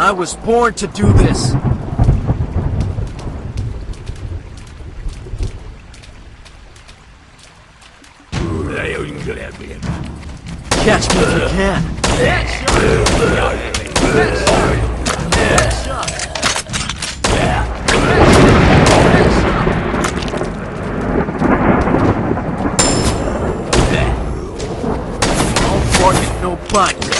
I was born to do this. Catch me if you can. No barking, no bite.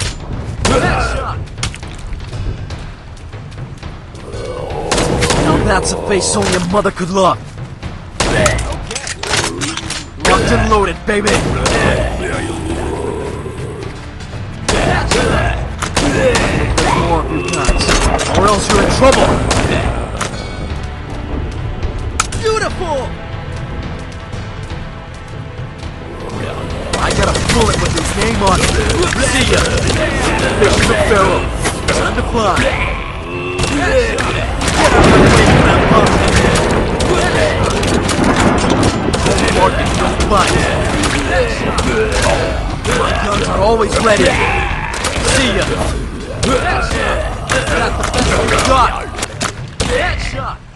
that's a face only a mother could love. Locked and loaded, baby. More of your guys, or else you're in trouble. Beautiful. I got a bullet with his name on it. See ya. Fish the Pharaoh. Time to fly. Guns are always ready. See ya. We got. Headshot.